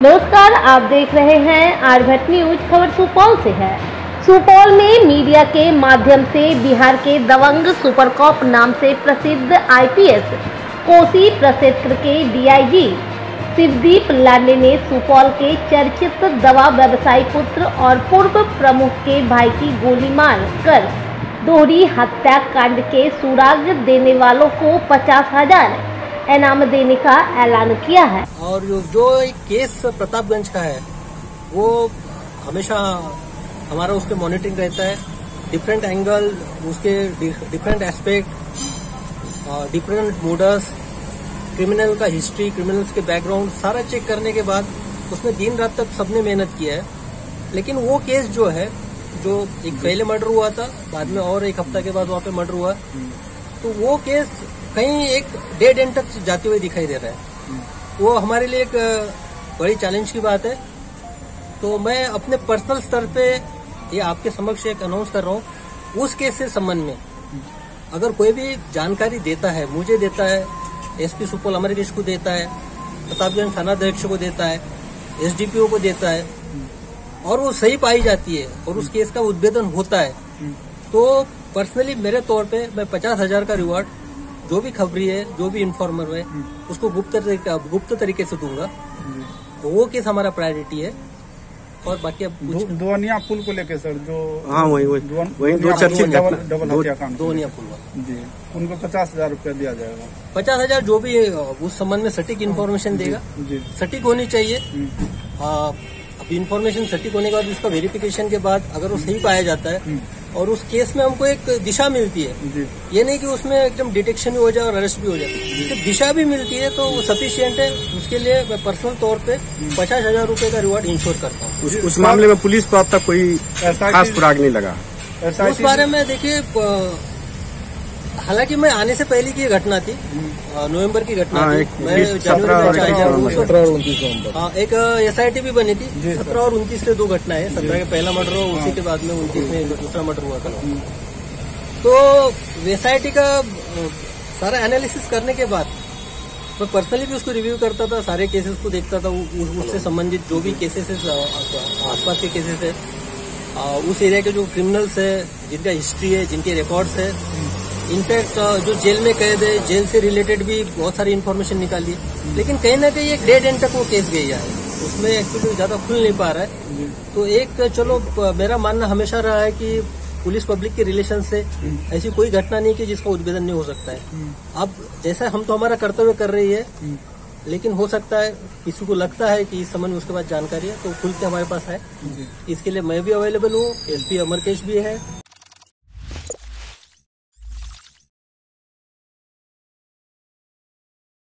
नमस्कार, आप देख रहे हैं आरभट न्यूज़ खबर सुपौल से है। सुपौल में मीडिया के माध्यम से बिहार के दबंग सुपरकॉप नाम से प्रसिद्ध आईपीएस कोसी प्रक्षेत्र के डीआईजी शिवदीप लांडे ने सुपौल के चर्चित दवा व्यवसायी पुत्र और पूर्व प्रमुख के भाई की गोली मार कर दोहरी हत्याकांड के सुराग देने वालों को पचास हज़ार इनाम देने का ऐलान किया है। और जो जो एक केस प्रतापगंज का है वो हमेशा हमारा उसके मॉनिटरिंग रहता है। डिफरेंट एंगल उसके different aspect different modus criminal का हिस्ट्री क्रिमिनल्स के बैकग्राउंड सारा चेक करने के बाद उसमें दिन रात तक सबने मेहनत किया है। लेकिन वो केस जो है जो एक पहले मर्डर हुआ था बाद में और एक हफ़्ता के बाद वहाँ पे मर्डर हुआ तो वो केस कहीं एक डेड एंड तक जाते हुए दिखाई दे रहा है। वो हमारे लिए एक बड़ी चैलेंज की बात है। तो मैं अपने पर्सनल स्तर पे ये आपके समक्ष एक अनाउंस कर रहा हूँ। उस केस से संबंध में अगर कोई भी जानकारी देता है मुझे देता है एसपी सुपौल अमरकेश को देता है प्रतापगंज थानाध्यक्ष को देता है एसडीपीओ को देता है और वो सही पाई जाती है और उस केस का उद्भेदन होता है तो पर्सनली मेरे तौर पे मैं पचास हज़ार का रिवॉर्ड जो भी खबरी है जो भी इन्फॉर्मर है उसको गुप्त तरीके गुप्त तरीके से दूँगा। तो वो केस हमारा प्रायोरिटी है। और बाकी अब दोनिया पुल को लेके सर जो हाँ वही वही। वही दो चर्चित पुल डबल डबल दो- हत्याकांड दो निया पुलवा जी। उनको पचास हज़ार रूपया दिया जाएगा। पचास हज़ार जो भी उस संबंध में सटीक इन्फॉर्मेशन देगा। जी। सटीक होनी चाहिए। हम्म, अब इन्फॉर्मेशन सटीक होने के बाद उसका वेरिफिकेशन के बाद अगर वो सही पाया जाता है और उस केस में हमको एक दिशा मिलती है। जी। ये नहीं कि उसमें एकदम डिटेक्शन भी हो जाए और अरेस्ट भी हो जाए। तो दिशा भी मिलती है तो वो सफिशियंट है। उसके लिए मैं पर्सनल तौर पे पचास हज़ार रुपये का रिवार्ड इंश्योर करता हूँ। उस, उस मामले में पुलिस को अब तक कोई ऐसा खास नहीं लगा? उस बारे में देखिए हालाँकि मैं आने से पहले की ये घटना थी नवंबर की घटना हाँ, थी। मैं जनवरी सत्रह और उनतीस। नवंबर। हाँ एक एसआईटी भी बनी थी। सत्रह और उनतीस के दो घटनाएँ हैं। सत्रह का पहला मर्डर हुआ उसी के बाद में उनतीस में दूसरा मर्डर हुआ था। तो एसआईटी का सारा एनालिसिस करने के बाद मैं पर्सनली भी उसको रिव्यू करता था सारे केसेस को देखता था उससे संबंधित जो भी केसेस है आसपास के केसेस है। उस एरिया के जो क्रिमिनल्स है जिनका हिस्ट्री है जिनके रिकॉर्ड्स है इनफैक्ट जो जेल में कैद है जेल से रिलेटेड भी बहुत सारी इन्फॉर्मेशन निकाली लेकिन कहीं ना कहीं एक डेड एंड तक वो केस गई है उसमें एक्चुअली ज़्यादा खुल नहीं पा रहा है। तो एक चलो मेरा मानना हमेशा रहा है कि पुलिस पब्लिक के रिलेशन से ऐसी कोई घटना नहीं कि जिसका उद्भेदन नहीं हो सकता है। अब जैसा हम तो हमारा कर्तव्य कर रही है लेकिन हो सकता है किसी को लगता है कि इस संबंध में उसके बाद जानकारी है तो खुल के हमारे पास है। इसके लिए मैं भी अवेलेबल हूँ एसपी अमरकेश भी है